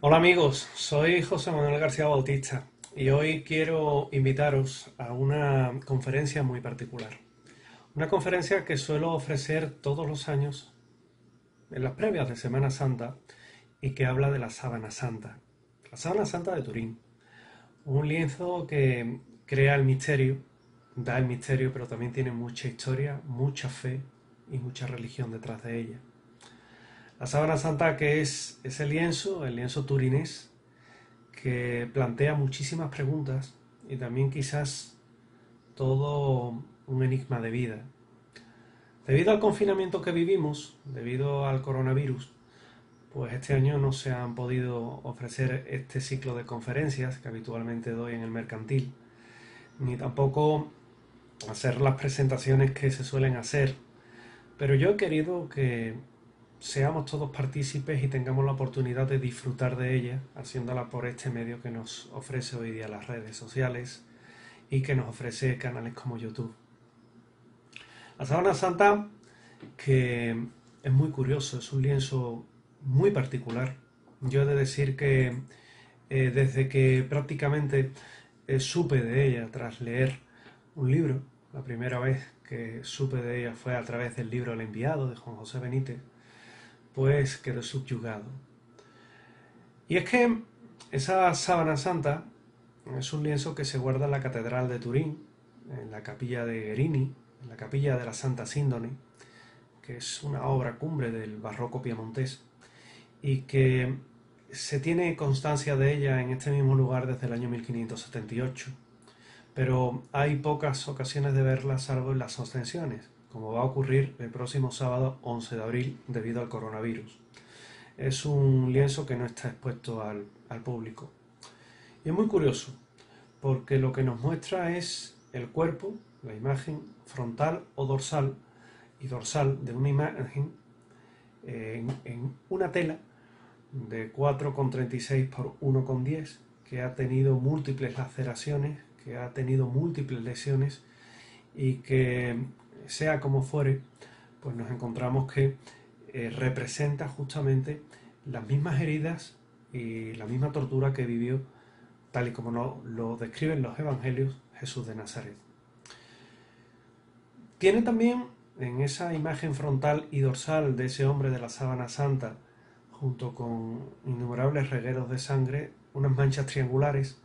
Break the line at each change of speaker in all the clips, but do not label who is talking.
Hola amigos, soy José Manuel García Bautista y hoy quiero invitaros a una conferencia muy particular. Una conferencia que suelo ofrecer todos los años en las previas de Semana Santa y que habla de la Sábana Santa. La Sábana Santa de Turín. Un lienzo que crea el misterio, da el misterio, pero también tiene mucha historia, mucha fe y mucha religión detrás de ella. La sábana santa que es ese lienzo, el lienzo turinés, que plantea muchísimas preguntas y también quizás todo un enigma de vida. Debido al confinamiento que vivimos, debido al coronavirus, pues este año no se han podido ofrecer este ciclo de conferencias que habitualmente doy en el mercantil, ni tampoco hacer las presentaciones que se suelen hacer, pero yo he querido que seamos todos partícipes y tengamos la oportunidad de disfrutar de ella, haciéndola por este medio que nos ofrece hoy día las redes sociales y que nos ofrece canales como YouTube. La sábana santa, que es muy curioso, es un lienzo muy particular. Yo he de decir que eh, desde que prácticamente eh, supe de ella tras leer un libro, la primera vez que supe de ella fue a través del libro El enviado de Juan José Benítez, pues quedó subyugado. Y es que esa sábana santa es un lienzo que se guarda en la Catedral de Turín, en la capilla de Guerini, en la capilla de la Santa Síndone, que es una obra cumbre del barroco piamontés, y que se tiene constancia de ella en este mismo lugar desde el año 1578, pero hay pocas ocasiones de verla salvo en las ostensiones como va a ocurrir el próximo sábado 11 de abril debido al coronavirus. Es un lienzo que no está expuesto al, público. Y es muy curioso, porque lo que nos muestra es el cuerpo, la imagen frontal o dorsal y dorsal de una imagen en, en una tela de 4,36 por 1,10 que ha tenido múltiples laceraciones, que ha tenido múltiples lesiones y que sea como fuere, pues nos encontramos que eh, representa justamente las mismas heridas y la misma tortura que vivió, tal y como lo describen los evangelios, Jesús de Nazaret. Tiene también en esa imagen frontal y dorsal de ese hombre de la sábana santa, junto con innumerables regueros de sangre, unas manchas triangulares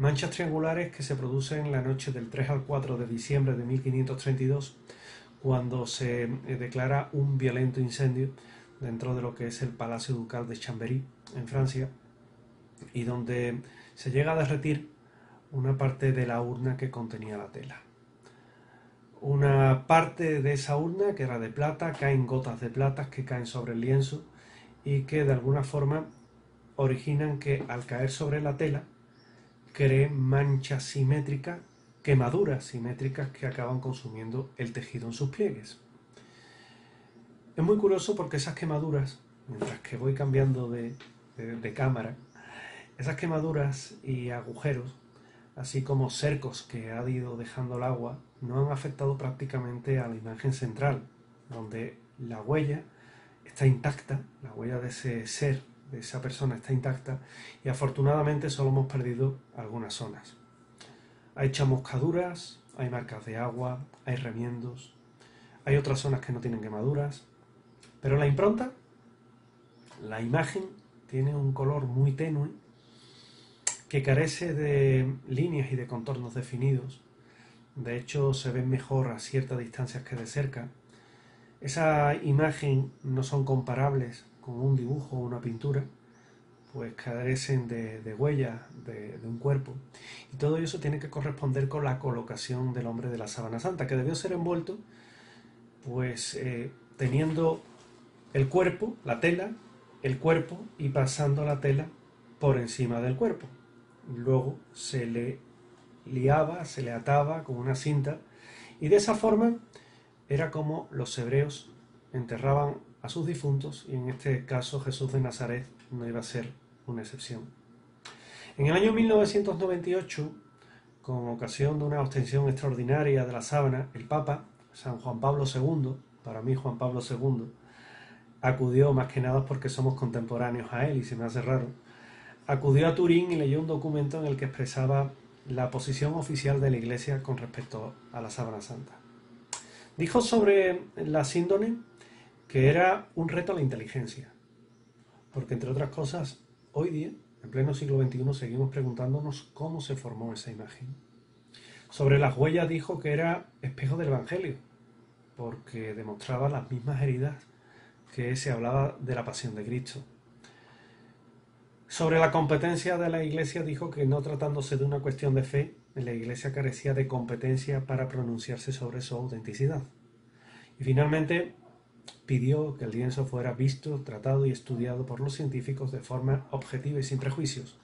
manchas triangulares que se producen la noche del 3 al 4 de diciembre de 1532, cuando se eh, declara un violento incendio dentro de lo que es el Palacio Ducal de Chambéry, en Francia, y donde se llega a derretir una parte de la urna que contenía la tela. Una parte de esa urna, que era de plata, caen gotas de plata que caen sobre el lienzo y que de alguna forma originan que al caer sobre la tela, creen manchas simétricas, quemaduras simétricas que acaban consumiendo el tejido en sus pliegues. Es muy curioso porque esas quemaduras, mientras que voy cambiando de, cámara, esas quemaduras y agujeros, así como cercos que ha ido dejando el agua, no han afectado prácticamente a la imagen central, donde la huella está intacta, la huella de ese ser esa persona está intacta y afortunadamente solo hemos perdido algunas zonas. Hay chamuscaduras, hay marcas de agua, hay remiendos, hay otras zonas que no tienen quemaduras, pero la impronta, la imagen, tiene un color muy tenue que carece de líneas y de contornos definidos. De hecho, se ven mejor a ciertas distancias que de cerca. Esa imagen no son comparables un dibujo o una pintura, pues carecen de, de huella de, un cuerpo. Y todo eso tiene que corresponder con la colocación del hombre de la sábana santa, que debió ser envuelto, pues eh, teniendo el cuerpo, la tela, el cuerpo y pasando la tela por encima del cuerpo. Luego se le liaba, se le ataba con una cinta y de esa forma era como los hebreos enterraban a sus difuntos y en este caso Jesús de Nazaret no iba a ser una excepción. En el año 1998, con ocasión de una ostensión extraordinaria de la sábana, el Papa, San Juan Pablo II, para mí Juan Pablo II, acudió más que nada porque somos contemporáneos a él y se me hace raro, acudió a Turín y leyó un documento en el que expresaba la posición oficial de la Iglesia con respecto a la sábana santa. Dijo sobre la síndone que era un reto a la inteligencia, porque entre otras cosas, hoy día, en pleno siglo XXI, seguimos preguntándonos cómo se formó esa imagen. Sobre las huellas dijo que era espejo del Evangelio, porque demostraba las mismas heridas que se hablaba de la pasión de Cristo. Sobre la competencia de la Iglesia dijo que no tratándose de una cuestión de fe, la Iglesia carecía de competencia para pronunciarse sobre su autenticidad. Y finalmente pidió que el lienzo fuera visto, tratado y estudiado por los científicos de forma objetiva y sin prejuicios,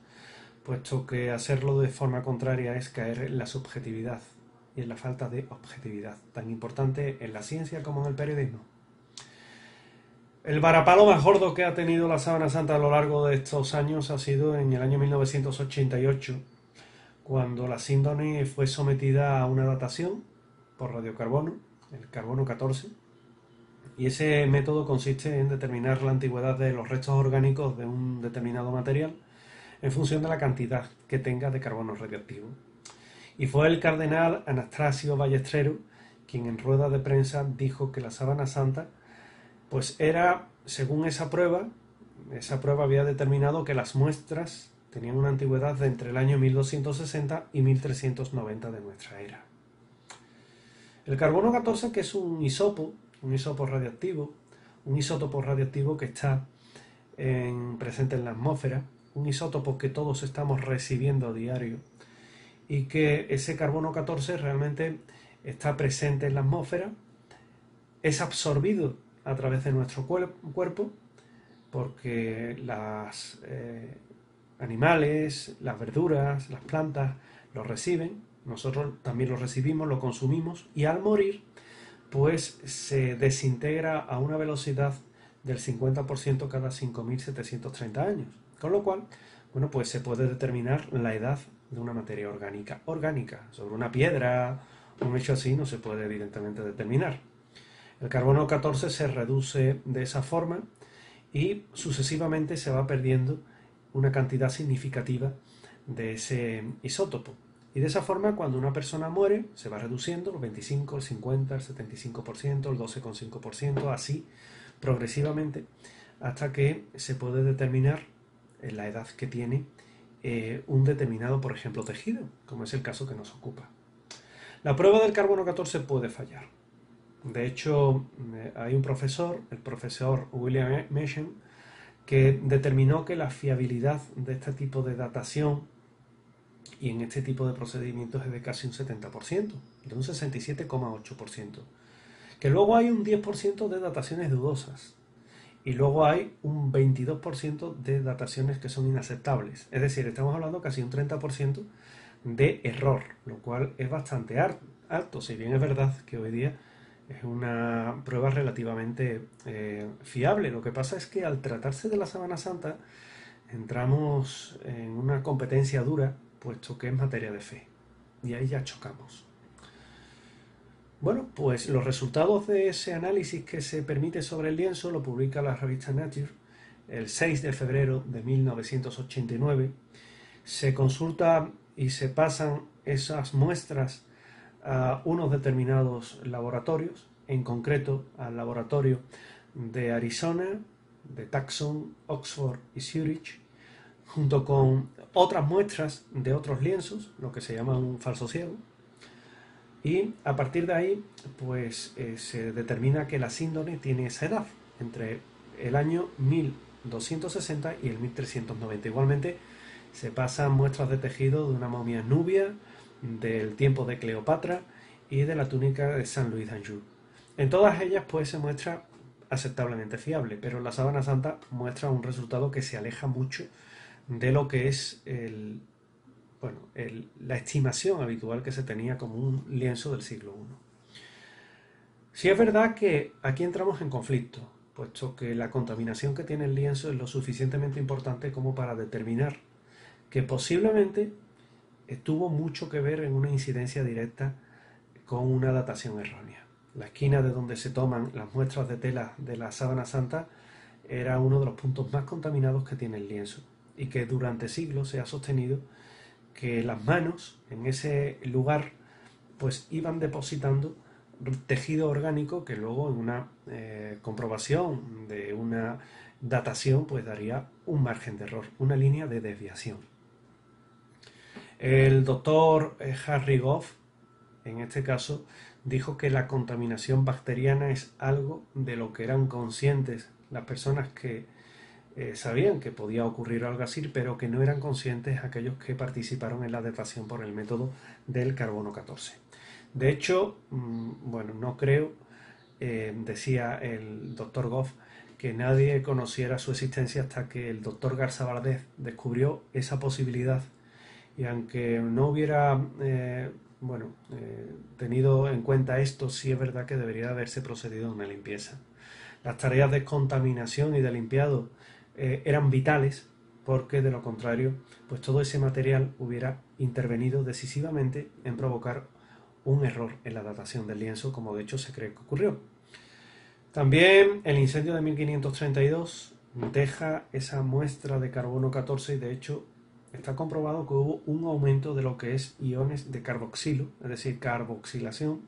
puesto que hacerlo de forma contraria es caer en la subjetividad y en la falta de objetividad, tan importante en la ciencia como en el periodismo. El varapalo más gordo que ha tenido la sábana santa a lo largo de estos años ha sido en el año 1988, cuando la síndone fue sometida a una datación por radiocarbono, el carbono 14, y ese método consiste en determinar la antigüedad de los restos orgánicos de un determinado material en función de la cantidad que tenga de carbono radioactivo. Y fue el cardenal Anastasio Ballestrero quien en rueda de prensa dijo que la sábana santa pues era, según esa prueba, esa prueba había determinado que las muestras tenían una antigüedad de entre el año 1260 y 1390 de nuestra era. El carbono 14, que es un isopo, un isopo radioactivo, un isótopo radioactivo que está presente en la atmósfera, un isótopo que todos estamos recibiendo a diario y que ese carbono 14 realmente está presente en la atmósfera, es absorbido a través de nuestro cuerpo, porque los eh, animales, las verduras, las plantas lo reciben, nosotros también lo recibimos, lo consumimos y al morir pues se desintegra a una velocidad del 50% cada 5.730 años. Con lo cual, bueno, pues se puede determinar la edad de una materia orgánica. Orgánica, sobre una piedra, un hecho así, no se puede evidentemente determinar. El carbono 14 se reduce de esa forma y sucesivamente se va perdiendo una cantidad significativa de ese isótopo. Y de esa forma, cuando una persona muere, se va reduciendo el 25, el 50, el 75%, el 12,5%, así progresivamente, hasta que se puede determinar la edad que tiene eh, un determinado, por ejemplo, tejido, como es el caso que nos ocupa. La prueba del carbono 14 puede fallar. De hecho, eh, hay un profesor, el profesor William Mechen, que determinó que la fiabilidad de este tipo de datación y en este tipo de procedimientos es de casi un 70%, de un 67,8%. Que luego hay un 10% de dataciones dudosas y luego hay un 22% de dataciones que son inaceptables. Es decir, estamos hablando casi un 30% de error, lo cual es bastante alto, si bien es verdad que hoy día es una prueba relativamente eh, fiable. Lo que pasa es que al tratarse de la Sábana Santa entramos en una competencia dura, puesto que es materia de fe. Y ahí ya chocamos. Bueno, pues los resultados de ese análisis que se permite sobre el lienzo lo publica la revista Nature el 6 de febrero de 1989. Se consulta y se pasan esas muestras a unos determinados laboratorios, en concreto al laboratorio de Arizona, de Tucson, Oxford y Zurich, junto con otras muestras de otros lienzos, lo que se llama un falso ciego, y a partir de ahí, pues eh, se determina que la síndone tiene esa edad, entre el año 1260 y el 1390. Igualmente, se pasan muestras de tejido de una momia nubia, del tiempo de Cleopatra y de la túnica de San Luis d'Anjou. En todas ellas pues se muestra aceptablemente fiable, pero la sábana santa muestra un resultado que se aleja mucho de lo que es el, bueno, la estimación habitual que se tenía como un lienzo del siglo I. Si es verdad que aquí entramos en conflicto, puesto que la contaminación que tiene el lienzo es lo suficientemente importante como para determinar que posiblemente tuvo mucho que ver en una incidencia directa con una datación errónea. La esquina de donde se toman las muestras de tela de la sábana santa era uno de los puntos más contaminados que tiene el lienzo. Y que durante siglos se ha sostenido que las manos en ese lugar pues iban depositando tejido orgánico que luego en una eh, comprobación de una datación pues daría un margen de error, una línea de desviación. El doctor eh, Harry Goff, en este caso, dijo que la contaminación bacteriana es algo de lo que eran conscientes las personas que eh, sabían que podía ocurrir algo así, pero que no eran conscientes aquellos que participaron en la datación por el método del carbono 14. De hecho, mm, bueno, no creo, eh, decía el doctor Goff, que nadie conociera su existencia hasta que el doctor Garza Valdez descubrió esa posibilidad y aunque no hubiera eh, bueno, tenido en cuenta esto, sí es verdad que debería haberse procedido a una limpieza. Las tareas de contaminación y de limpiado eh, eran vitales porque de lo contrario, pues todo ese material hubiera intervenido decisivamente en provocar un error en la datación del lienzo, como de hecho se cree que ocurrió. También el incendio de 1532 deja esa muestra de carbono 14 y de hecho está comprobado que hubo un aumento de lo que es iones de carboxilo, es decir, carboxilación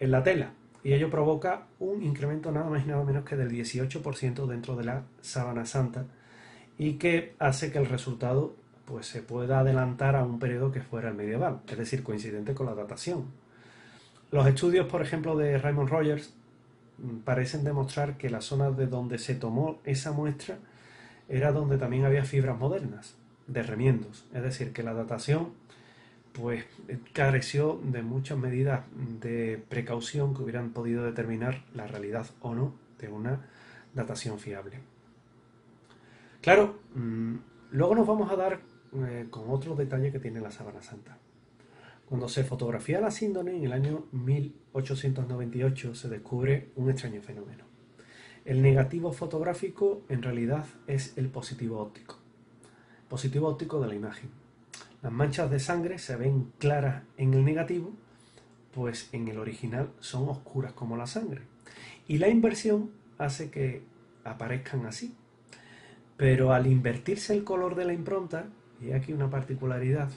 en la tela y ello provoca un incremento nada más y nada menos que del 18% dentro de la sábana santa y que hace que el resultado pues se pueda adelantar a un periodo que fuera el medieval, es decir, coincidente con la datación. Los estudios, por ejemplo, de Raymond Rogers mm, parecen demostrar que la zona de donde se tomó esa muestra era donde también había fibras modernas de remiendos, es decir, que la datación pues careció de muchas medidas de precaución que hubieran podido determinar la realidad o no de una datación fiable. Claro, mm, luego nos vamos a dar eh, con otro detalle que tiene la Sábana Santa. Cuando se fotografía la síndone en el año 1898 se descubre un extraño fenómeno. El negativo fotográfico en realidad es el positivo óptico. Positivo óptico de la imagen las manchas de sangre se ven claras en el negativo, pues en el original son oscuras como la sangre. Y la inversión hace que aparezcan así. Pero al invertirse el color de la impronta, y aquí una particularidad,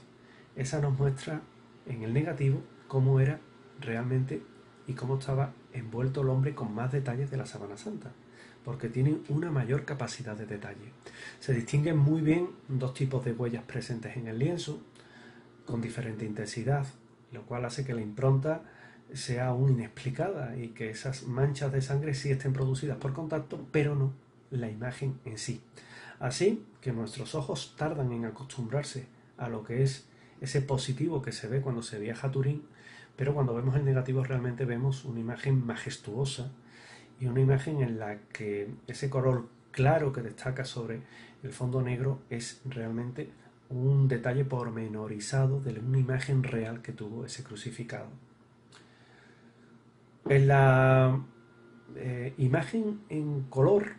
esa nos muestra en el negativo cómo era realmente y cómo estaba envuelto el hombre con más detalles de la Sabana Santa porque tienen una mayor capacidad de detalle. Se distinguen muy bien dos tipos de huellas presentes en el lienzo, con diferente intensidad, lo cual hace que la impronta sea aún inexplicada y que esas manchas de sangre sí estén producidas por contacto, pero no la imagen en sí. Así que nuestros ojos tardan en acostumbrarse a lo que es ese positivo que se ve cuando se viaja a Turín, pero cuando vemos el negativo realmente vemos una imagen majestuosa, y una imagen en la que ese color claro que destaca sobre el fondo negro es realmente un detalle pormenorizado de una imagen real que tuvo ese crucificado. En la eh, imagen en color,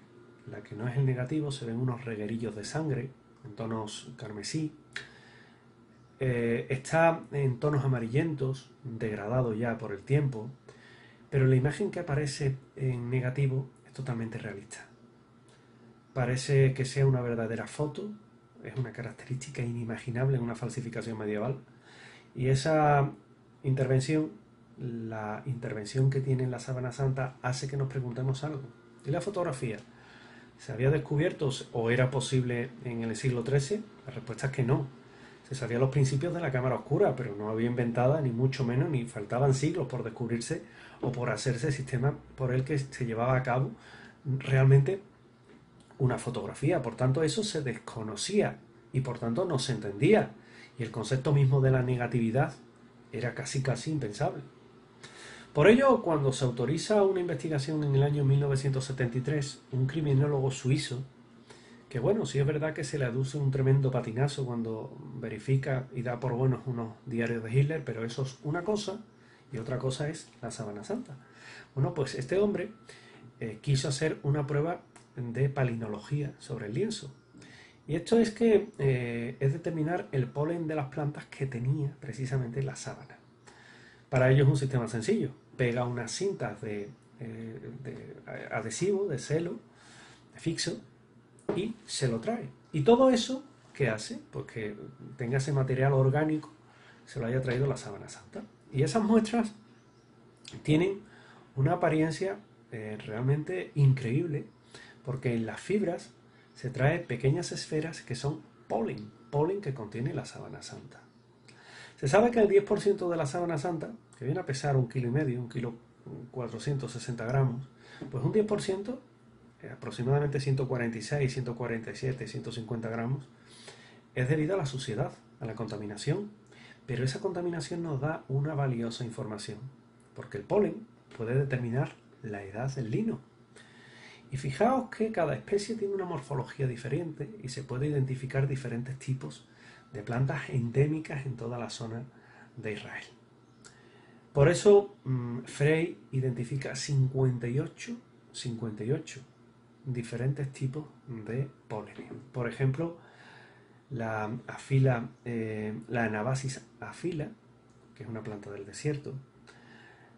la que no es el negativo, se ven unos reguerillos de sangre en tonos carmesí. Eh, está en tonos amarillentos, degradado ya por el tiempo, pero la imagen que aparece en negativo es totalmente realista. Parece que sea una verdadera foto, es una característica inimaginable en una falsificación medieval. Y esa intervención, la intervención que tiene en la sábana santa, hace que nos preguntemos algo. ¿Y la fotografía? ¿Se había descubierto o era posible en el siglo XIII? La respuesta es que no. Se sabían los principios de la cámara oscura, pero no había inventada, ni mucho menos, ni faltaban siglos por descubrirse o por hacerse el sistema por el que se llevaba a cabo realmente una fotografía. Por tanto, eso se desconocía y por tanto no se entendía. Y el concepto mismo de la negatividad era casi casi impensable. Por ello, cuando se autoriza una investigación en el año 1973, un criminólogo suizo, que bueno, sí es verdad que se le aduce un tremendo patinazo cuando verifica y da por buenos unos diarios de Hitler, pero eso es una cosa, y otra cosa es la sábana santa. Bueno, pues este hombre eh, quiso hacer una prueba de palinología sobre el lienzo. Y esto es que eh, es determinar el polen de las plantas que tenía precisamente la sábana. Para ello es un sistema sencillo. Pega unas cintas de, eh, de adhesivo, de celo, de fixo, y se lo trae. Y todo eso, ¿qué hace? Pues que tenga ese material orgánico, se lo haya traído la sábana santa. Y esas muestras tienen una apariencia eh, realmente increíble, porque en las fibras se trae pequeñas esferas que son polen, polen que contiene la sábana santa. Se sabe que el 10% de la sábana santa, que viene a pesar un kilo y medio, un kilo 460 gramos, pues un 10%, eh, aproximadamente 146, 147, 150 gramos, es debido a la suciedad, a la contaminación. Pero esa contaminación nos da una valiosa información, porque el polen puede determinar la edad del lino. Y fijaos que cada especie tiene una morfología diferente y se puede identificar diferentes tipos de plantas endémicas en toda la zona de Israel. Por eso mm, Frey identifica 58, 58 diferentes tipos de polen. Por ejemplo, la afila, eh, la anabasis afila, que es una planta del desierto,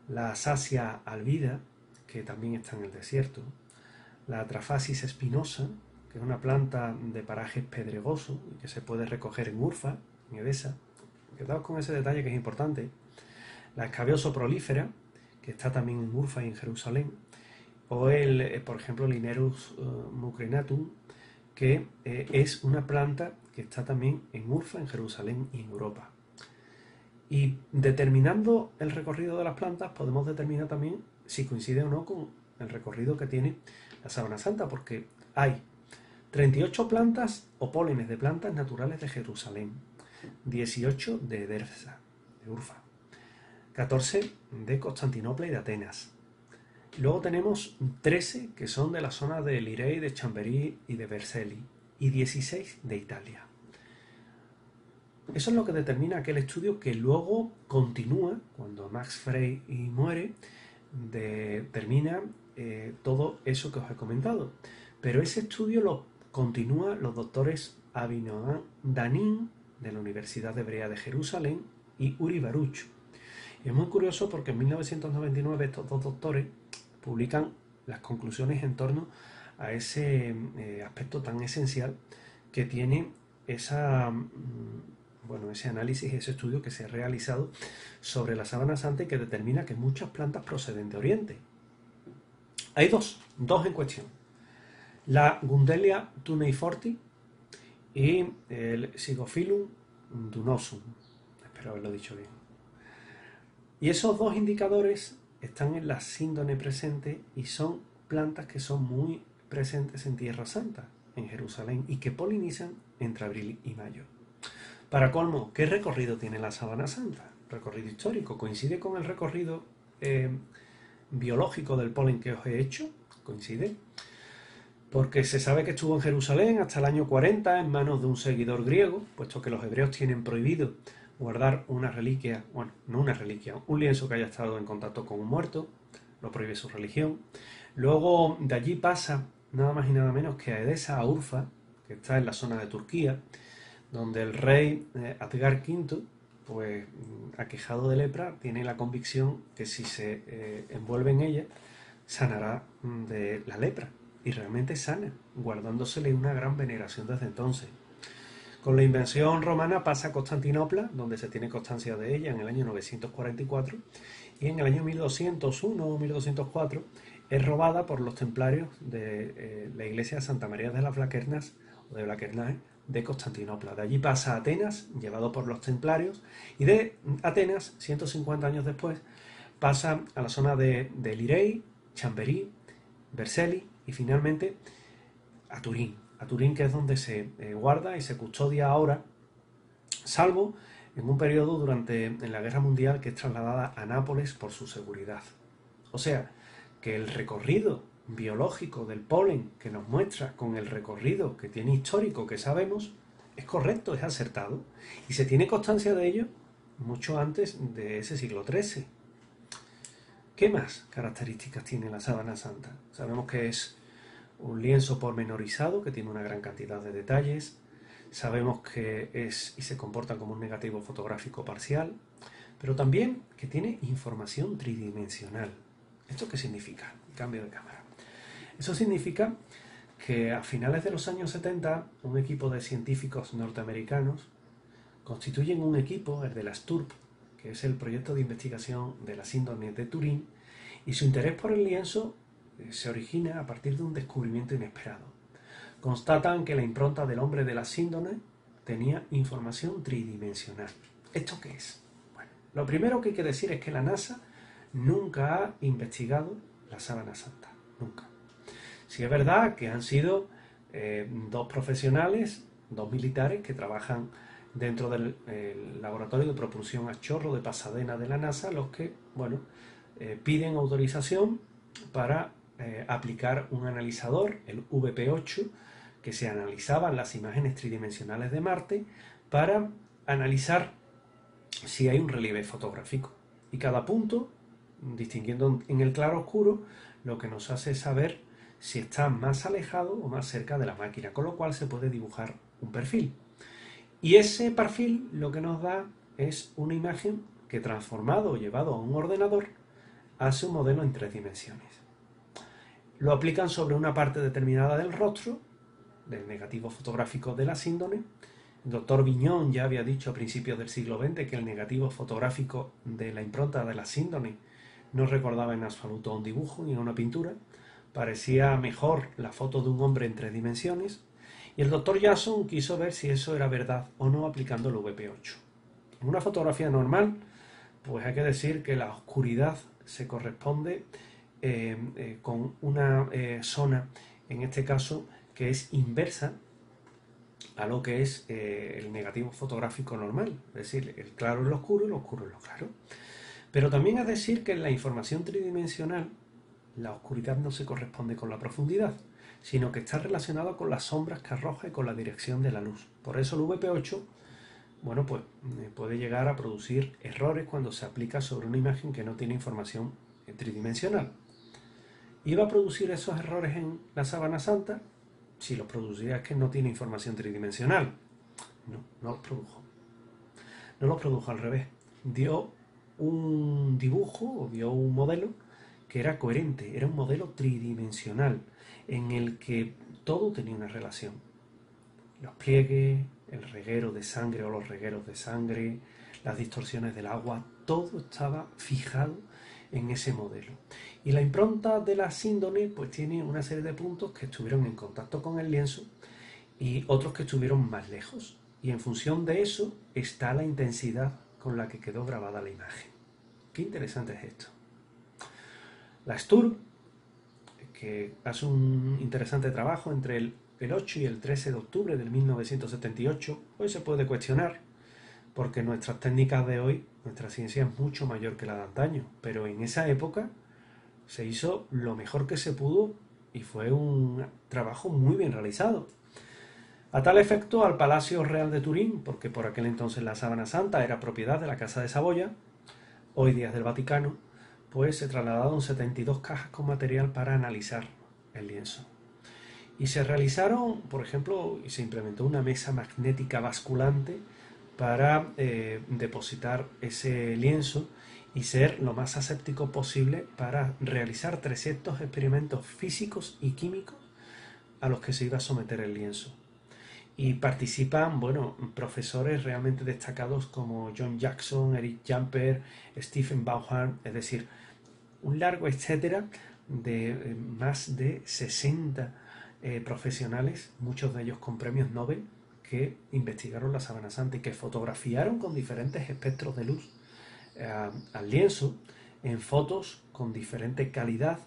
la sasia albida, que también está en el desierto, la atrafasis espinosa, que es una planta de paraje pedregoso y que se puede recoger en Urfa, en Edesa. Quedaos con ese detalle que es importante. La escabioso prolífera, que está también en Urfa y en Jerusalén. O el, eh, por ejemplo, Linerus uh, mucrinatum, que eh, es una planta que está también en Urfa, en Jerusalén y en Europa. Y determinando el recorrido de las plantas podemos determinar también si coincide o no con el recorrido que tiene la sábana santa, porque hay 38 plantas o pólenes de plantas naturales de Jerusalén, 18 de Edersa, de Urfa, 14 de Constantinopla y de Atenas. Luego tenemos 13 que son de la zona de Lirey, de Chamberí y de Vercelli, y 16 de Italia. Eso es lo que determina aquel estudio que luego continúa, cuando Max Frey muere, determina eh, todo eso que os he comentado. Pero ese estudio lo continúa los doctores Abinoam Danin de la Universidad Hebrea de Jerusalén y Uri Baruch. Y es muy curioso porque en 1999 estos dos doctores publican las conclusiones en torno a ese eh, aspecto tan esencial que tiene mm, bueno, ese análisis, ese estudio que se ha realizado sobre la sábana santa y que determina que muchas plantas proceden de Oriente. Hay dos, dos en cuestión. La Gundelia tuneiforti y el Sigophyllum dunosum. Espero haberlo dicho bien. Y esos dos indicadores están en la síndone presente y son plantas que son muy presentes en Tierra Santa, en Jerusalén, y que polinizan entre abril y mayo. Para colmo, ¿qué recorrido tiene la Sabana Santa? Recorrido histórico. ¿Coincide con el recorrido eh, biológico del polen que os he hecho? ¿Coincide? Porque se sabe que estuvo en Jerusalén hasta el año 40 en manos de un seguidor griego, puesto que los hebreos tienen prohibido guardar una reliquia, bueno, no una reliquia, un lienzo que haya estado en contacto con un muerto, lo prohíbe su religión. Luego de allí pasa nada más y nada menos que a Edesa, a Urfa, que está en la zona de Turquía, donde el rey eh, Adgar V, pues mm, aquejado de lepra, tiene la convicción que si se eh, envuelve en ella, sanará mm, de la lepra. Y realmente sana, guardándosele una gran veneración desde entonces. Con la invención romana pasa a Constantinopla, donde se tiene constancia de ella en el año 944, y en el año 1201 o 1204 es robada por los templarios de eh, la iglesia de Santa María de las Blaquernas o de Blaquernae de Constantinopla. De allí pasa a Atenas, llevado por los templarios, y de Atenas, 150 años después, pasa a la zona de, Lirey, Chamberí, Vercelli y finalmente a Turín. A Turín, que es donde se eh, guarda y se custodia ahora, salvo en un periodo durante en la Guerra Mundial que es trasladada a Nápoles por su seguridad. O sea, que el recorrido biológico del polen que nos muestra con el recorrido que tiene histórico que sabemos es correcto, es acertado y se tiene constancia de ello mucho antes de ese siglo XIII. ¿Qué más características tiene la sábana santa? Sabemos que es un lienzo pormenorizado que tiene una gran cantidad de detalles. Sabemos que es y se comporta como un negativo fotográfico parcial, pero también que tiene información tridimensional. ¿Esto qué significa? Cambio de cámara. Eso significa que a finales de los años 70 un equipo de científicos norteamericanos constituyen un equipo, el de la STURP, que es el proyecto de investigación de la síndrome de Turín, y su interés por el lienzo se origina a partir de un descubrimiento inesperado. Constatan que la impronta del hombre de la síndrome tenía información tridimensional. ¿Esto qué es? Bueno, lo primero que hay que decir es que la NASA nunca ha investigado la sábana santa, nunca. Si es verdad que han sido eh, dos profesionales, dos militares que trabajan dentro del laboratorio de propulsión a chorro de Pasadena de la NASA, los que, bueno, eh, piden autorización para eh, aplicar un analizador, el VP8, que se analizaban las imágenes tridimensionales de Marte para analizar si hay un relieve fotográfico. Y cada punto, distinguiendo en el claro oscuro, lo que nos hace saber si está más alejado o más cerca de la máquina, con lo cual se puede dibujar un perfil. Y ese perfil lo que nos da es una imagen que transformado o llevado a un ordenador hace un modelo en tres dimensiones. Lo aplican sobre una parte determinada del rostro, del negativo fotográfico de la síndrome. El doctor Viñón ya había dicho a principios del siglo XX que el negativo fotográfico de la impronta de la síndrome no recordaba en absoluto un dibujo ni una pintura, parecía mejor la foto de un hombre en tres dimensiones, y el doctor Jason quiso ver si eso era verdad o no aplicando el VP8. En una fotografía normal, pues hay que decir que la oscuridad se corresponde eh, eh, con una eh, zona, en este caso, que es inversa a lo que es el negativo fotográfico normal, es decir, el claro es lo oscuro y lo oscuro es lo claro. Pero también es decir que en la información tridimensional la oscuridad no se corresponde con la profundidad, sino que está relacionada con las sombras que arroja y con la dirección de la luz. Por eso el VP8, bueno, pues eh, puede llegar a producir errores cuando se aplica sobre una imagen que no tiene información tridimensional. ¿Iba a producir esos errores en la sábana santa? Si los producía es que no tiene información tridimensional. No, no los produjo. No los produjo al revés. Dio un dibujo o dio un modelo que era coherente, era un modelo tridimensional en el que todo tenía una relación. Los pliegues, el reguero de sangre o los regueros de sangre, las distorsiones del agua, todo estaba fijado en ese modelo. Y la impronta de la síndone pues tiene una serie de puntos que estuvieron en contacto con el lienzo y otros que estuvieron más lejos. Y en función de eso está la intensidad con la que quedó grabada la imagen. Qué interesante es esto. La STUR, que hace un interesante trabajo entre el, 8 y el 13 de octubre de 1978, hoy se puede cuestionar, porque nuestras técnicas de hoy, nuestra ciencia es mucho mayor que la de antaño, pero en esa época se hizo lo mejor que se pudo y fue un trabajo muy bien realizado. A tal efecto, al Palacio Real de Turín, porque por aquel entonces la Sábana Santa era propiedad de la Casa de Saboya, hoy día del Vaticano, pues se trasladaron 72 cajas con material para analizar el lienzo. Y se realizaron, por ejemplo, y se implementó una mesa magnética basculante para eh, depositar ese lienzo y ser lo más aséptico posible para realizar 300 experimentos físicos y químicos a los que se iba a someter el lienzo. Y participan, bueno, profesores realmente destacados como John Jackson, Eric Jumper, Stephen Bauhan, es decir, un largo etcétera de eh, más de 60 eh, profesionales, muchos de ellos con premios Nobel, que investigaron la Sabana Santa y que fotografiaron con diferentes espectros de luz eh, al lienzo en fotos con diferente calidad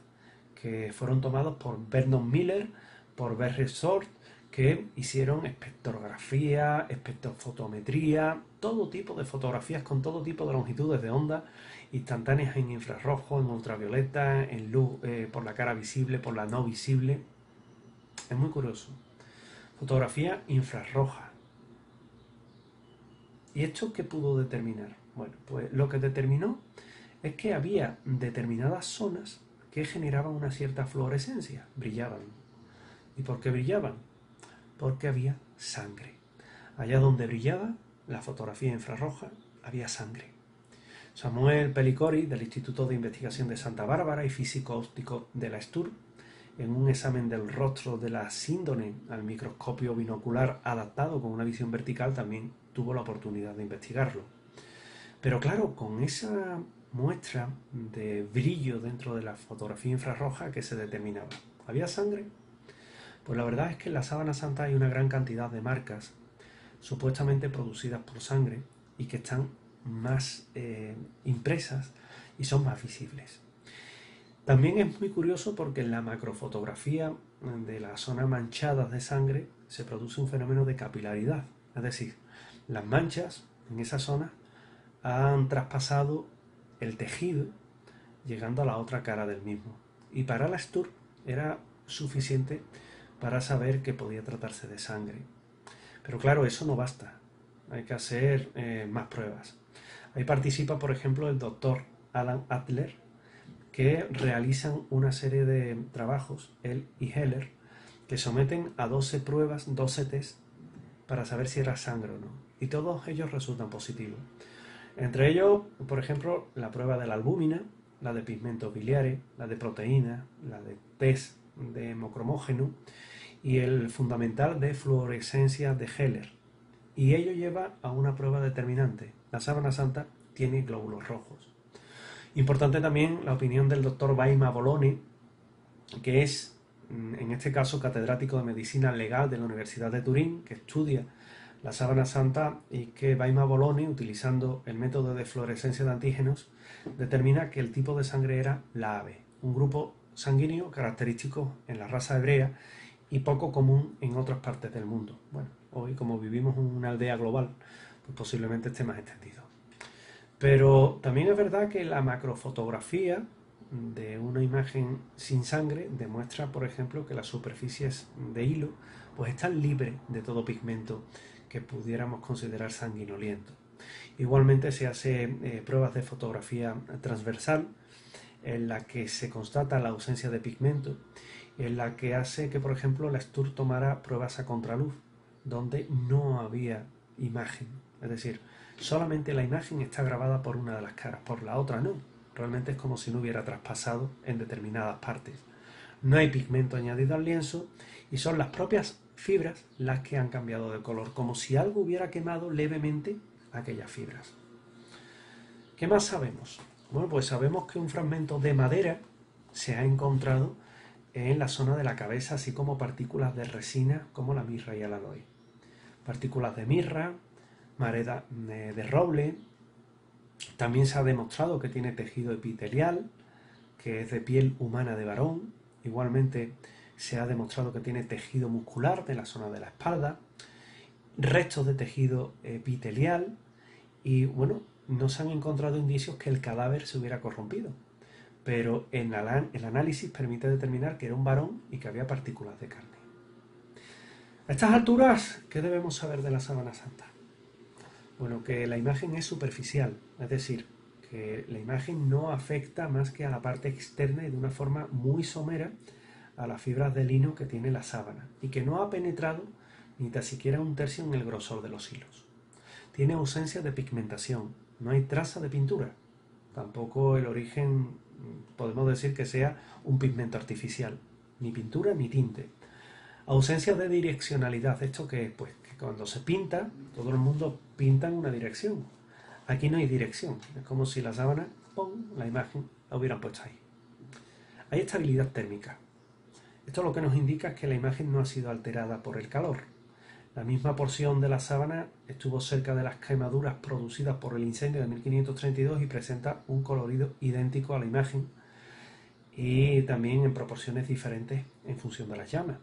que fueron tomados por Vernon Miller, por Barry Sort, que hicieron espectrografía, espectrofotometría, todo tipo de fotografías con todo tipo de longitudes de onda instantáneas en infrarrojo, en ultravioleta, en luz eh, por la cara visible, por la no visible. Es muy curioso. Fotografía infrarroja. ¿Y esto qué pudo determinar? Bueno, pues lo que determinó es que había determinadas zonas que generaban una cierta fluorescencia, brillaban. ¿Y por qué brillaban? Porque había sangre. Allá donde brillaba la fotografía infrarroja, había sangre. Samuel Pelicori, del Instituto de Investigación de Santa Bárbara y físico óptico de la STUR, en un examen del rostro de la síndone al microscopio binocular adaptado con una visión vertical también tuvo la oportunidad de investigarlo. Pero claro, con esa muestra de brillo dentro de la fotografía infrarroja que se determinaba, ¿había sangre? Pues la verdad es que en la sábana santa hay una gran cantidad de marcas supuestamente producidas por sangre y que están más eh, impresas y son más visibles. También es muy curioso porque en la macrofotografía de las zonas manchadas de sangre se produce un fenómeno de capilaridad, es decir, las manchas en esa zona han traspasado el tejido llegando a la otra cara del mismo. Y para la STUR era suficiente para saber que podía tratarse de sangre. Pero claro, eso no basta. Hay que hacer eh, más pruebas. Ahí participa, por ejemplo, el doctor Alan Adler, que realizan una serie de trabajos, él y Heller, que someten a 12 pruebas, 12 test, para saber si era sangre o no. Y todos ellos resultan positivos. Entre ellos, por ejemplo, la prueba de la albúmina, la de pigmentos biliares, la de proteína, la de test de hemocromógeno y el fundamental de fluorescencia de Heller. Y ello lleva a una prueba determinante. La sábana santa tiene glóbulos rojos. Importante también la opinión del doctor Baima Boloni, que es, mm, en este caso, catedrático de Medicina Legal de la Universidad de Turín, que estudia la sábana santa y que Baima Boloni, utilizando el método de fluorescencia de antígenos, determina que el tipo de sangre era la AB, un grupo sanguíneo característico en la raza hebrea y poco común en otras partes del mundo. Bueno, hoy como vivimos en una aldea global, pues posiblemente esté más extendido. Pero también es verdad que la macrofotografía de una imagen sin sangre demuestra, por ejemplo, que las superficies de hilo pues están libres de todo pigmento que pudiéramos considerar sanguinoliento. Igualmente se hace eh, pruebas de fotografía transversal en la que se constata la ausencia de pigmento, en la que hace que, por ejemplo, la STUR tomara pruebas a contraluz, donde no había imagen. Es decir, solamente la imagen está grabada por una de las caras, por la otra no. Realmente es como si no hubiera traspasado en determinadas partes. No hay pigmento añadido al lienzo y son las propias fibras las que han cambiado de color, como si algo hubiera quemado levemente aquellas fibras. ¿Qué más sabemos? Bueno, pues sabemos que un fragmento de madera se ha encontrado en la zona de la cabeza, así como partículas de resina como la mirra y el aloe. Partículas de mirra, mareda de roble. También se ha demostrado que tiene tejido epitelial, que es de piel humana de varón. Igualmente se ha demostrado que tiene tejido muscular de la zona de la espalda, restos de tejido epitelial y bueno, no se han encontrado indicios que el cadáver se hubiera corrompido. Pero el análisis permite determinar que era un varón y que había partículas de carne. A estas alturas, ¿qué debemos saber de la sábana santa? Bueno, que la imagen es superficial, es decir, que la imagen no afecta más que a la parte externa y de una forma muy somera a las fibras de lino que tiene la sábana y que no ha penetrado ni tan siquiera un tercio en el grosor de los hilos. Tiene ausencia de pigmentación, no hay traza de pintura, tampoco el origen podemos decir que sea un pigmento artificial, ni pintura ni tinte. Ausencia de direccionalidad, esto que pues cuando se pinta, todo el mundo pinta en una dirección. Aquí no hay dirección. Es como si la sábana, ¡pum!, la imagen la hubieran puesto ahí. Hay estabilidad térmica. Esto lo que nos indica es que la imagen no ha sido alterada por el calor. La misma porción de la sábana estuvo cerca de las quemaduras producidas por el incendio de 1532 y presenta un colorido idéntico a la imagen y también en proporciones diferentes en función de las llamas.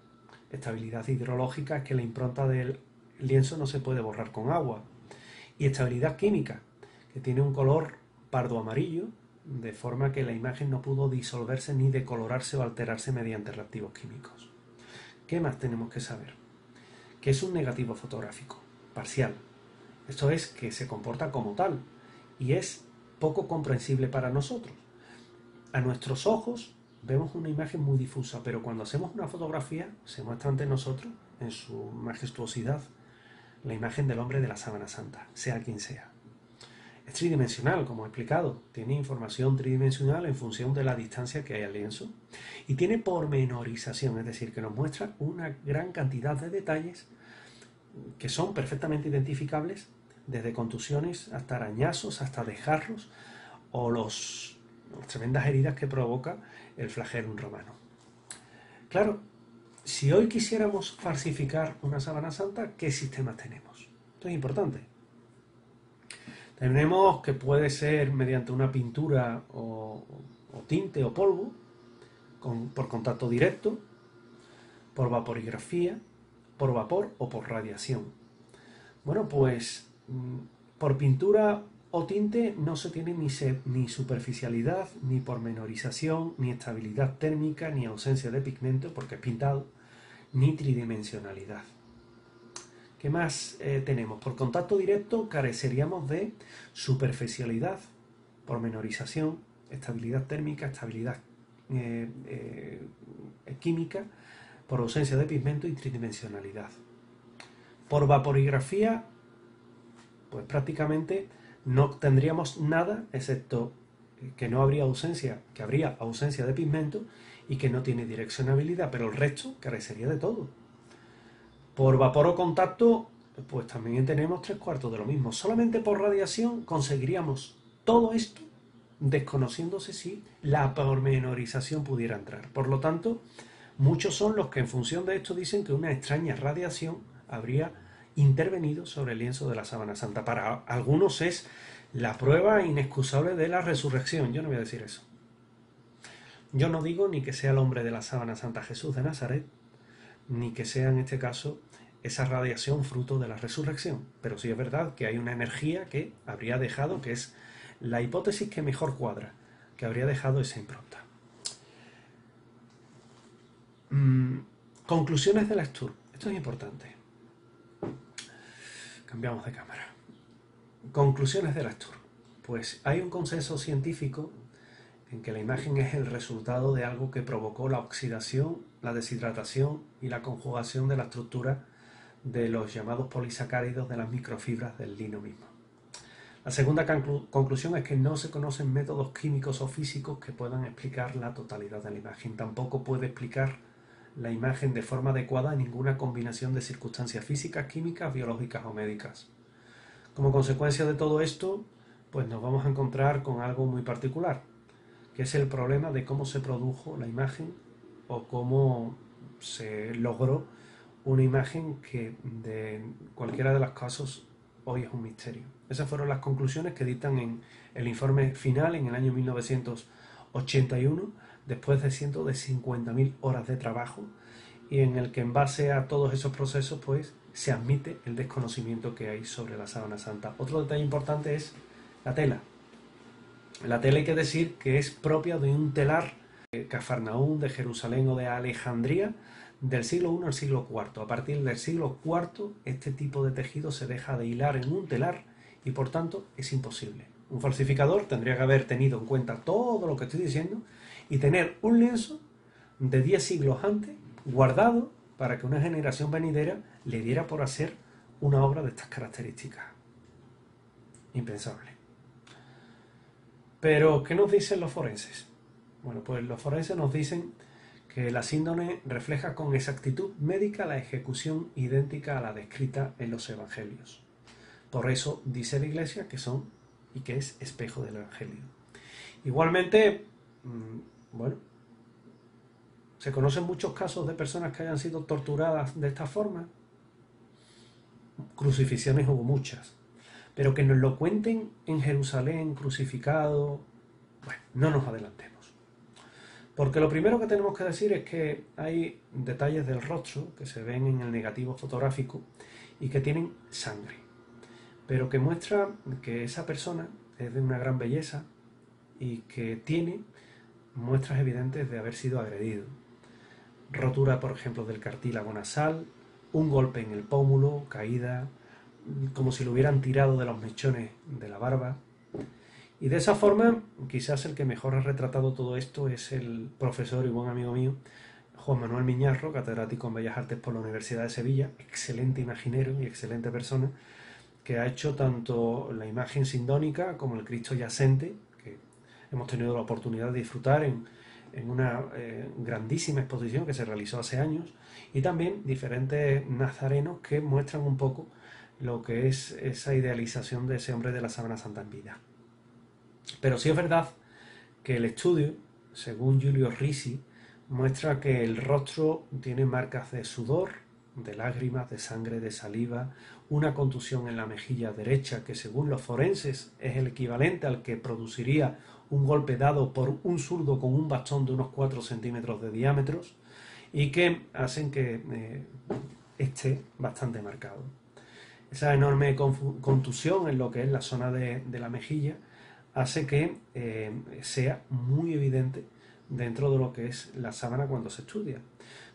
Estabilidad hidrológica es que la impronta del el lienzo no se puede borrar con agua. Y estabilidad química, que tiene un color pardo amarillo, de forma que la imagen no pudo disolverse ni decolorarse o alterarse mediante reactivos químicos. ¿Qué más tenemos que saber? Que es un negativo fotográfico, parcial. Esto es que se comporta como tal y es poco comprensible para nosotros. A nuestros ojos vemos una imagen muy difusa, pero cuando hacemos una fotografía se muestra ante nosotros en su majestuosidad la imagen del hombre de la sábana santa, sea quien sea. Es tridimensional, como he explicado. Tiene información tridimensional en función de la distancia que hay al lienzo. Y tiene pormenorización, es decir, que nos muestra una gran cantidad de detalles que son perfectamente identificables, desde contusiones hasta arañazos, hasta dejarlos, o los, las tremendas heridas que provoca el flagelo romano. Claro, si hoy quisiéramos falsificar una sábana santa, ¿qué sistemas tenemos? Esto es importante. Tenemos que puede ser mediante una pintura o, tinte o polvo, por contacto directo, por vaporigrafía, por vapor o por radiación. Bueno, pues mm, por pintura o tinte no se tiene ni, ni superficialidad, ni pormenorización, ni estabilidad térmica, ni ausencia de pigmento, porque es pintado, ni tridimensionalidad. ¿Qué más eh, tenemos? Por contacto directo careceríamos de superficialidad, pormenorización, estabilidad térmica, estabilidad eh, eh, química, por ausencia de pigmento y tridimensionalidad. Por vaporigrafía, pues prácticamente no tendríamos nada excepto que no habría ausencia, que habría ausencia de pigmento y que no tiene direccionabilidad, pero el resto carecería de todo. Por vapor o contacto, pues también tenemos tres cuartos de lo mismo. Solamente por radiación conseguiríamos todo esto desconociéndose si la pormenorización pudiera entrar. Por lo tanto, muchos son los que en función de esto dicen que una extraña radiación habría intervenido sobre el lienzo de la sábana santa. Para algunos es la prueba inexcusable de la resurrección. Yo no voy a decir eso. Yo no digo ni que sea el hombre de la sábana santa Jesús de Nazaret, ni que sea en este caso esa radiación fruto de la resurrección. Pero sí es verdad que hay una energía que habría dejado, que es la hipótesis que mejor cuadra, que habría dejado esa impronta. Mm, conclusiones de la. Esto es importante. Cambiamos de cámara. Conclusiones de la Astur. Pues hay un consenso científico en que la imagen es el resultado de algo que provocó la oxidación, la deshidratación y la conjugación de la estructura de los llamados polisacáridos de las microfibras del lino mismo. La segunda conclusión es que no se conocen métodos químicos o físicos que puedan explicar la totalidad de la imagen. Tampoco puede explicar la imagen de forma adecuada ninguna combinación de circunstancias físicas, químicas, biológicas o médicas. Como consecuencia de todo esto, pues nos vamos a encontrar con algo muy particular, que es el problema de cómo se produjo la imagen o cómo se logró una imagen que de cualquiera de los casos hoy es un misterio. Esas fueron las conclusiones que dictan en el informe final en el año 1981, después de ciento de 50.000 horas de trabajo, y en el que en base a todos esos procesos pues se admite el desconocimiento que hay sobre la sábana santa. Otro detalle importante es la tela. La tela hay que decir que es propia de un telar de Cafarnaún, de Jerusalén o de Alejandría del siglo I al siglo IV. A partir del siglo IV este tipo de tejido se deja de hilar en un telar y por tanto es imposible. Un falsificador tendría que haber tenido en cuenta todo lo que estoy diciendo y tener un lienzo de 10 siglos antes guardado para que una generación venidera le diera por hacer una obra de estas características. Impensable. Pero, ¿qué nos dicen los forenses? Bueno, pues los forenses nos dicen que la síndrome refleja con exactitud médica la ejecución idéntica a la descrita en los evangelios. Por eso dice la Iglesia que son y que es espejo del Evangelio. Igualmente, mm, bueno, se conocen muchos casos de personas que hayan sido torturadas de esta forma. Crucifixiones hubo muchas pero que nos lo cuenten en Jerusalén, crucificado, bueno, no nos adelantemos. Porque lo primero que tenemos que decir es que hay detalles del rostro que se ven en el negativo fotográfico y que tienen sangre, pero que muestra que esa persona es de una gran belleza y que tiene muestras evidentes de haber sido agredido. Rotura, por ejemplo, del cartílago nasal, un golpe en el pómulo, caída, como si lo hubieran tirado de los mechones de la barba. Y de esa forma, quizás el que mejor ha retratado todo esto es el profesor y buen amigo mío, Juan Manuel Miñarro, catedrático en Bellas Artes por la Universidad de Sevilla, excelente imaginero y excelente persona, que ha hecho tanto la imagen sindónica como el Cristo yacente, hemos tenido la oportunidad de disfrutar en, una eh, grandísima exposición que se realizó hace años, y también diferentes nazarenos que muestran un poco lo que es esa idealización de ese hombre de la Sábana Santa en vida. Pero sí es verdad que el estudio, según Julio Risi, muestra que el rostro tiene marcas de sudor, de lágrimas, de sangre, de saliva, una contusión en la mejilla derecha que según los forenses es el equivalente al que produciría un golpe dado por un zurdo con un bastón de unos 4 centímetros de diámetros y que hacen que eh, esté bastante marcado. Esa enorme contusión en lo que es la zona de, la mejilla hace que eh, sea muy evidente dentro de lo que es la sábana cuando se estudia.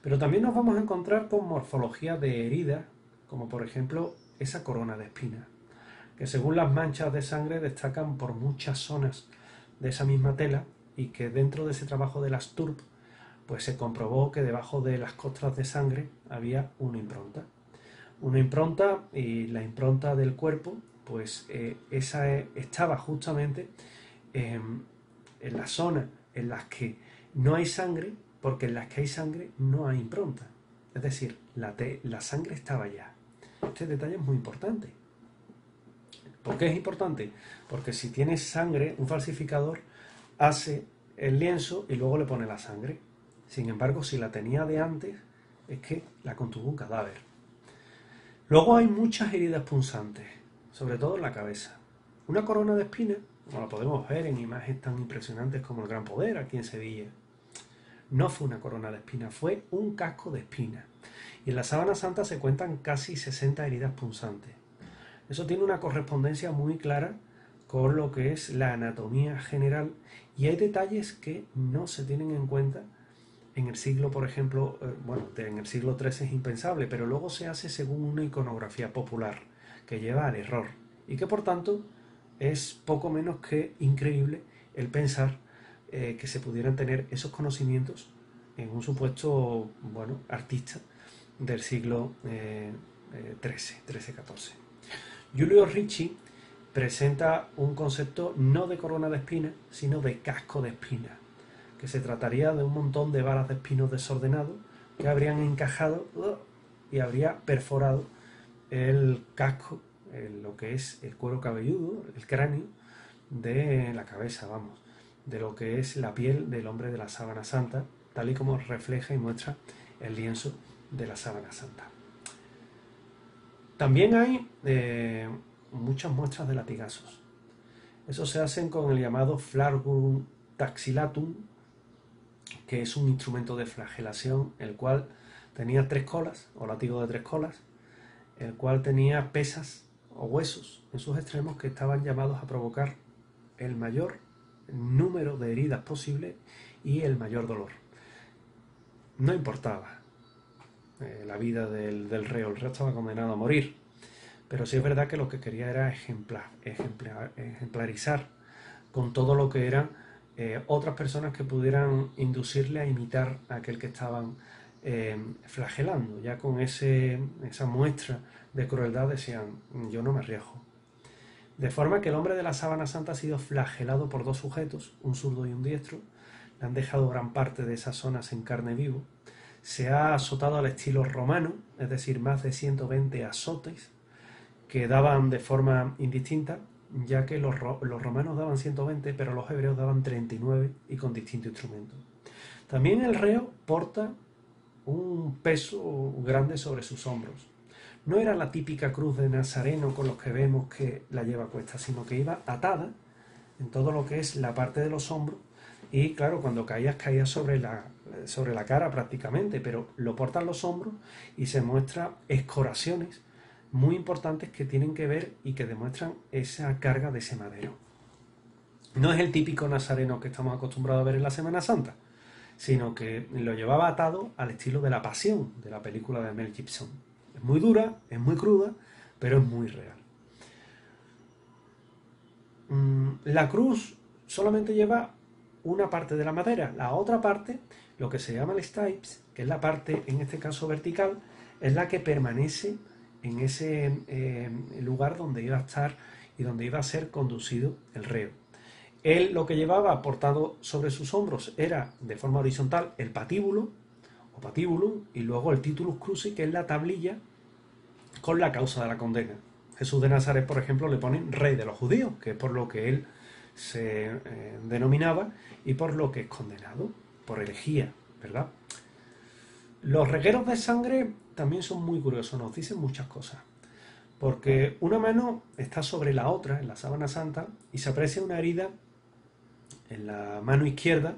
Pero también nos vamos a encontrar con morfología de heridas, como por ejemplo esa corona de espinas, que según las manchas de sangre destacan por muchas zonas de esa misma tela y que dentro de ese trabajo de las TURP pues se comprobó que debajo de las costras de sangre había una impronta. Una impronta y la impronta del cuerpo, pues eh, esa estaba justamente en la zona en las que no hay sangre, porque en las que hay sangre no hay impronta. Es decir, la, la sangre estaba ya. Este detalle es muy importante. ¿Por qué es importante? Porque si tienes sangre, un falsificador hace el lienzo y luego le pone la sangre. Sin embargo, si la tenía de antes, es que la contuvo un cadáver. Luego hay muchas heridas punzantes, sobre todo en la cabeza. Una corona de espinas como lo podemos ver en imágenes tan impresionantes como el Gran Poder aquí en Sevilla. No fue una corona de espinas, fue un casco de espinas. Y en la sábana santa se cuentan casi 60 heridas punzantes. Eso tiene una correspondencia muy clara con lo que es la anatomía general y hay detalles que no se tienen en cuenta en el siglo, por ejemplo, eh, bueno, en el siglo XIII es impensable, pero luego se hace según una iconografía popular que lleva al error y que por tanto es poco menos que increíble el pensar eh, que se pudieran tener esos conocimientos en un supuesto, bueno, artista del siglo eh, eh, 13, 13-14. Giulio Ricci presenta un concepto no de corona de espinas, sino de casco de espinas, que se trataría de un montón de varas de espinos desordenados que habrían encajado ¡oh!, y habría perforado el casco, lo que es el cuero cabelludo, el cráneo de la cabeza, vamos, de lo que es la piel del hombre de la sábana santa, tal y como refleja y muestra el lienzo de la sábana santa. También hay eh, muchas muestras de latigazos. Eso se hacen con el llamado flargum taxilatum, que es un instrumento de flagelación, el cual tenía tres colas, o latigo de tres colas, el cual tenía pesas o huesos en sus extremos que estaban llamados a provocar el mayor número de heridas posible y el mayor dolor. No importaba eh, la vida del, reo, el reo estaba condenado a morir, pero sí es verdad que lo que quería era ejemplar, ejemplarizar con todo lo que eran eh, otras personas que pudieran inducirle a imitar a aquel que estaban eh, flagelando, ya con ese, esa muestra de crueldad decían, yo no me arriesgo. De forma que el hombre de la sábana santa ha sido flagelado por dos sujetos, un zurdo y un diestro, le han dejado gran parte de esas zonas en carne vivo, se ha azotado al estilo romano, es decir, más de 120 azotes que daban de forma indistinta, ya que los, los romanos daban 120, pero los hebreos daban 39 y con distinto instrumento. También el reo porta un peso grande sobre sus hombros. No era la típica cruz de Nazareno con los que vemos que la lleva cuesta, sino que iba atada en todo lo que es la parte de los hombros y claro, cuando caías caías sobre la, sobre la cara prácticamente, pero lo portan los hombros y se muestra escoraciones muy importantes que tienen que ver y que demuestran esa carga de ese madero. No es el típico nazareno que estamos acostumbrados a ver en la Semana Santa, sino que lo llevaba atado al estilo de la pasión de la película de Mel Gibson. Es muy dura, es muy cruda, pero es muy real. Mm, la cruz solamente lleva una parte de la madera, la otra parte, lo que se llama el stipes, que es la parte, en este caso vertical, es la que permanece en ese eh, lugar donde iba a estar y donde iba a ser conducido el reo. Él lo que llevaba aportado sobre sus hombros era de forma horizontal el patíbulo o patibulum y luego el titulus cruci, que es la tablilla con la causa de la condena. Jesús de Nazaret, por ejemplo, le ponen rey de los judíos, que es por lo que él se eh, denominaba y por lo que es condenado, por herejía, ¿verdad? Los regueros de sangre también son muy curiosos, nos dicen muchas cosas. Porque una mano está sobre la otra en la sábana santa y se aprecia una herida en la mano izquierda,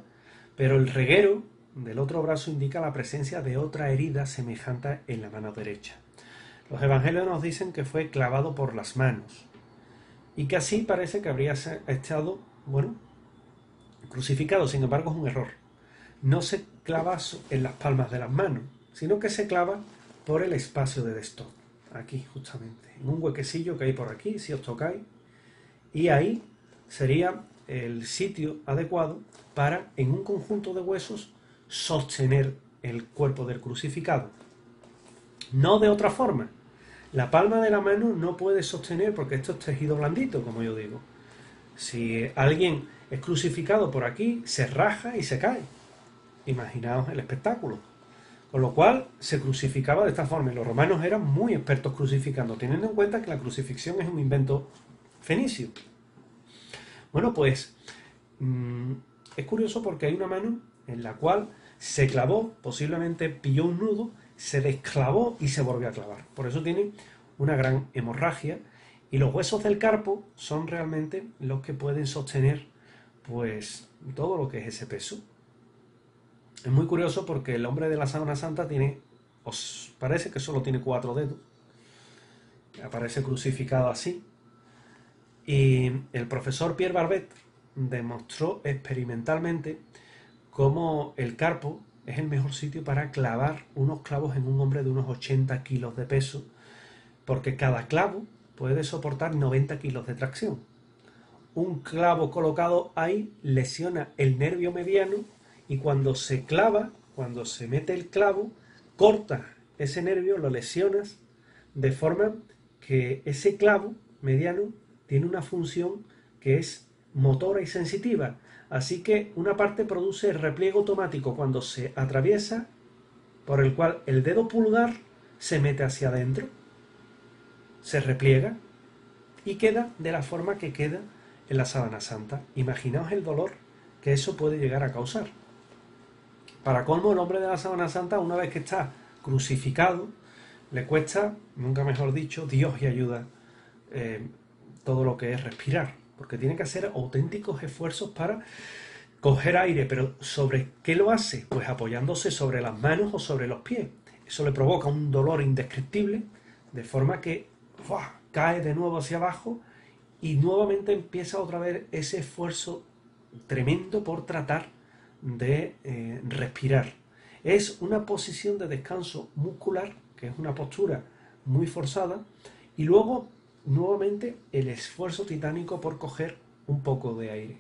pero el reguero del otro brazo indica la presencia de otra herida semejante en la mano derecha. Los evangelios nos dicen que fue clavado por las manos y que así parece que habría estado, bueno, crucificado. Sin embargo, es un error. No se clava en las palmas de las manos, sino que se clava por el espacio de desktop, aquí justamente, en un huequecillo que hay por aquí, si os tocáis, y ahí sería el sitio adecuado para, en un conjunto de huesos, sostener el cuerpo del crucificado. No de otra forma, la palma de la mano no puede sostener porque esto es tejido blandito, como yo digo. Si alguien es crucificado por aquí, se raja y se cae. Imaginaos el espectáculo. Con lo cual se crucificaba de esta forma. Y los romanos eran muy expertos crucificando, teniendo en cuenta que la crucifixión es un invento fenicio. Bueno, pues mm, es curioso porque hay una mano en la cual se clavó, posiblemente pilló un nudo se desclavó y se volvió a clavar. Por eso tiene una gran hemorragia y los huesos del carpo son realmente los que pueden sostener pues todo lo que es ese peso. Es muy curioso porque el hombre de la sábana santa tiene, os parece que solo tiene cuatro dedos, aparece crucificado así. Y el profesor Pierre Barbet demostró experimentalmente cómo el carpo es el mejor sitio para clavar unos clavos en un hombre de unos 80 kilos de peso, porque cada clavo puede soportar 90 kilos de tracción. Un clavo colocado ahí lesiona el nervio mediano y cuando se clava, cuando se mete el clavo, corta ese nervio, lo lesionas de forma que ese clavo mediano tiene una función que es motora y sensitiva. Así que una parte produce el repliegue automático cuando se atraviesa, por el cual el dedo pulgar se mete hacia adentro, se repliega y queda de la forma que queda en la sábana santa. Imaginaos el dolor que eso puede llegar a causar. Para colmo, el hombre de la sábana santa, una vez que está crucificado, le cuesta, nunca mejor dicho, Dios y ayuda eh, todo lo que es respirar porque tiene que hacer auténticos esfuerzos para coger aire, pero ¿sobre qué lo hace? Pues apoyándose sobre las manos o sobre los pies. Eso le provoca un dolor indescriptible, de forma que cae de nuevo hacia abajo y nuevamente empieza otra vez ese esfuerzo tremendo por tratar de eh, respirar. Es una posición de descanso muscular, que es una postura muy forzada, y luego nuevamente el esfuerzo titánico por coger un poco de aire.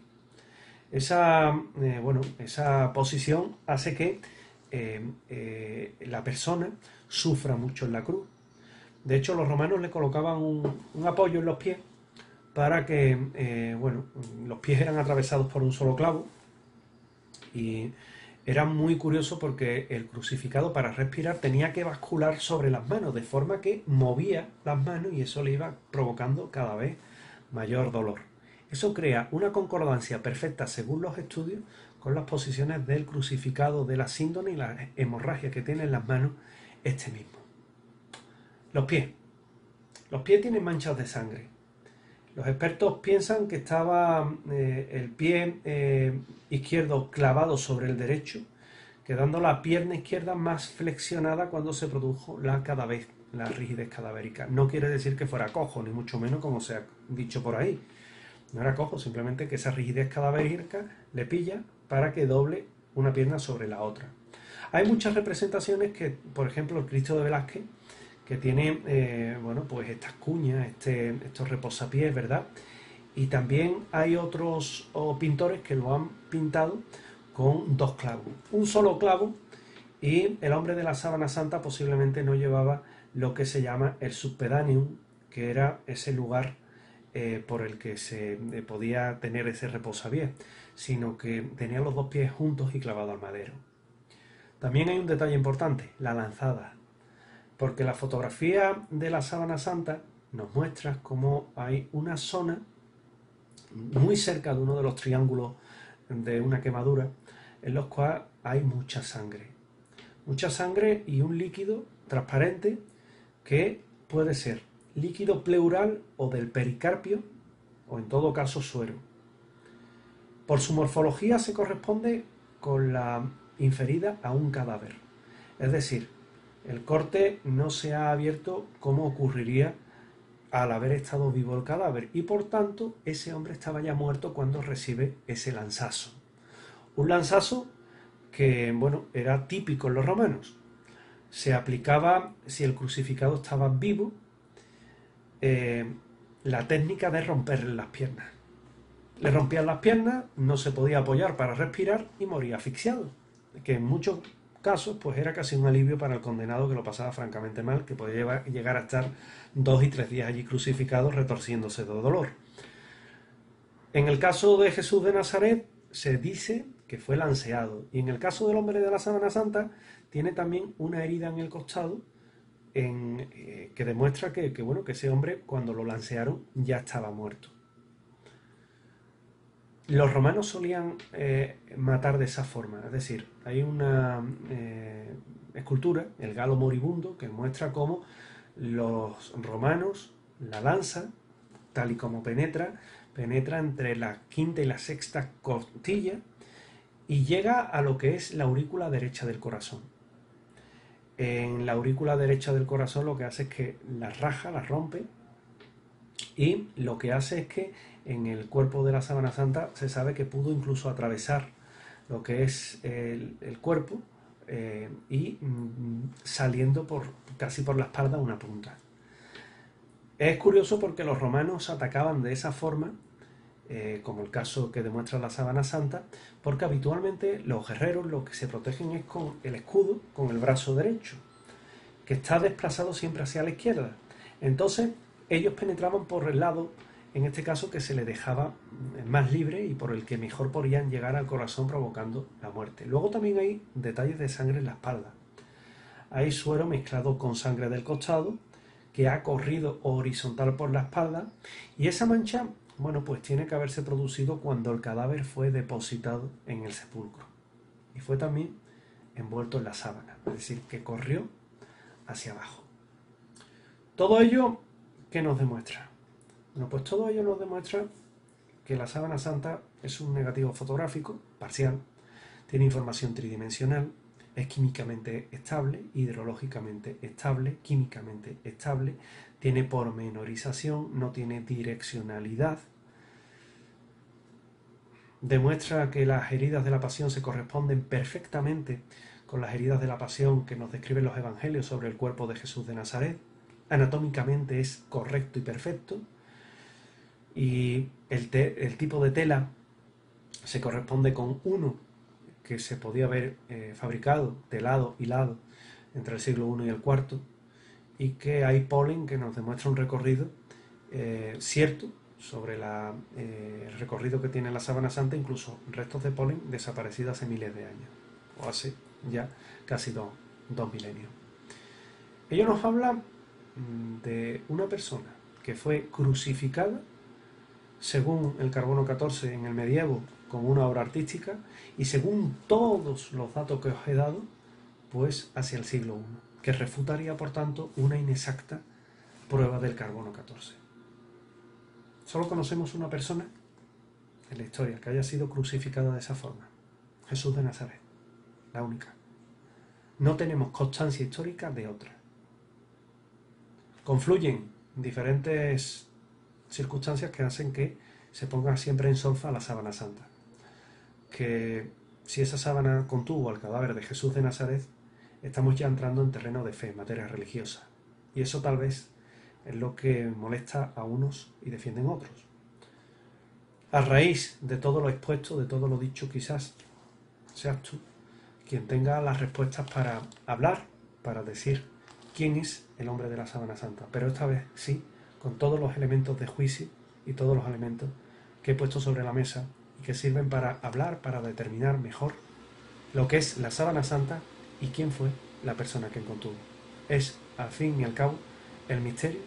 Esa, eh, bueno, esa posición hace que eh, la persona sufra mucho en la cruz. De hecho, los romanos le colocaban un, un apoyo en los pies para que, bueno, los pies eran atravesados por un solo clavo y era muy curioso porque el crucificado para respirar tenía que bascular sobre las manos, de forma que movía las manos y eso le iba provocando cada vez mayor dolor. Eso crea una concordancia perfecta, según los estudios, con las posiciones del crucificado, de la síndrome y la hemorragia que tiene en las manos este mismo. Los pies. Los pies tienen manchas de sangre. Los expertos piensan que estaba eh, el pie eh, izquierdo clavado sobre el derecho, quedando la pierna izquierda más flexionada cuando se produjo la, vez la rigidez cadavérica. No quiere decir que fuera cojo, ni mucho menos como se ha dicho por ahí. No era cojo, simplemente que esa rigidez cadavérica le pilla para que doble una pierna sobre la otra. Hay muchas representaciones que, por ejemplo, el Cristo de Velázquez, que tiene, eh, bueno, pues estas cuñas, este, estos reposapiés, ¿verdad? Y también hay otros pintores que lo han pintado con dos clavos. Un solo clavo y el hombre de la sábana santa posiblemente no llevaba lo que se llama el subpedaneum, que era ese lugar eh, por el que se eh, podía tener ese reposapiés, sino que tenía los dos pies juntos y clavados al madero. También hay un detalle importante, la lanzada, porque la fotografía de la sábana santa nos muestra cómo hay una zona muy cerca de uno de los triángulos de una quemadura en los cuales hay mucha sangre. Mucha sangre y un líquido transparente que puede ser líquido pleural o del pericarpio o en todo caso suero. Por su morfología se corresponde con la inferida a un cadáver. Es decir, el corte no se ha abierto como ocurriría al haber estado vivo el cadáver y por tanto ese hombre estaba ya muerto cuando recibe ese lanzazo. Un lanzazo que, bueno, era típico en los romanos. Se aplicaba si el crucificado estaba vivo eh, la técnica de romperle las piernas. Le rompían las piernas, no se podía apoyar para respirar y moría asfixiado. Que en muchos casos pues era casi un alivio para el condenado que lo pasaba francamente mal, que podía llegar a estar dos y tres días allí crucificado retorciéndose de dolor. En el caso de Jesús de Nazaret se dice que fue lanceado y en el caso del hombre de la Sábana Santa tiene también una herida en el costado eh, que demuestra que, bueno, que ese hombre cuando lo lancearon ya estaba muerto. Los romanos solían eh, matar de esa forma, es decir, hay una eh, escultura, el galo moribundo, que muestra cómo los romanos la lanza, tal y como penetra, penetra entre la quinta y la sexta costilla y llega a lo que es la aurícula derecha del corazón. En la aurícula derecha del corazón lo que hace es que la raja, la rompe y lo que hace es que en el cuerpo de la sábana santa se sabe que pudo incluso atravesar lo que es el, cuerpo eh, y mm, saliendo por casi por la espalda una punta. Es curioso porque los romanos atacaban de esa forma, eh, como el caso que demuestra la sábana santa, porque habitualmente los guerreros lo que se protegen es con el escudo, con el brazo derecho, que está desplazado siempre hacia la izquierda. Entonces, ellos penetraban por el lado, en este caso, que se le dejaba más libre y por el que mejor podían llegar al corazón provocando la muerte. Luego también hay detalles de sangre en la espalda. Hay suero mezclado con sangre del costado que ha corrido horizontal por la espalda y esa mancha bueno, pues tiene que haberse producido cuando el cadáver fue depositado en el sepulcro. Y fue también envuelto en la sábana, es decir, que corrió hacia abajo. Todo ello, ¿qué nos demuestra? Bueno, pues todo ello nos demuestra que la sábana santa es un negativo fotográfico parcial, tiene información tridimensional, es químicamente estable, hidrológicamente estable, químicamente estable, tiene pormenorización, no tiene direccionalidad, demuestra que las heridas de la pasión se corresponden perfectamente con las heridas de la pasión que nos describen los evangelios sobre el cuerpo de Jesús de Nazaret. Anatómicamente es correcto y perfecto. Y el, el tipo de tela se corresponde con uno que se podía haber eh, fabricado, telado, hilado, entre el siglo I y el IV, y que hay polen que nos demuestra un recorrido eh, cierto sobre eh, el recorrido que tiene la sábana santa, incluso restos de polen desaparecidos hace miles de años, o hace ya casi dos, dos milenios. Ello nos habla mm, de una persona que fue crucificada, según el carbono 14 en el medievo, como una obra artística, y según todos los datos que os he dado, pues hacia el siglo I, que refutaría, por tanto, una inexacta prueba del carbono 14. Solo conocemos una persona en la historia que haya sido crucificada de esa forma. Jesús de Nazaret. La única. No tenemos constancia histórica de otra. Confluyen diferentes circunstancias que hacen que se ponga siempre en solfa la sábana santa. Que si esa sábana contuvo al cadáver de Jesús de Nazaret, estamos ya entrando en terreno de fe, materia religiosa. Y eso tal vez es lo que molesta a unos y defienden a otros. A raíz de todo lo expuesto, de todo lo dicho, quizás seas tú quien tenga las respuestas para hablar, para decir quién es el hombre de la sábana santa, pero esta vez sí, con todos los elementos de juicio y todos los elementos que he puesto sobre la mesa y que sirven para hablar, para determinar mejor lo que es la sábana santa y quién fue la persona que encontró. Es, al fin y al cabo, el misterio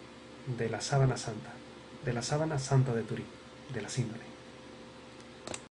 de la sábana santa, de la sábana santa de Turín, de la síndrome.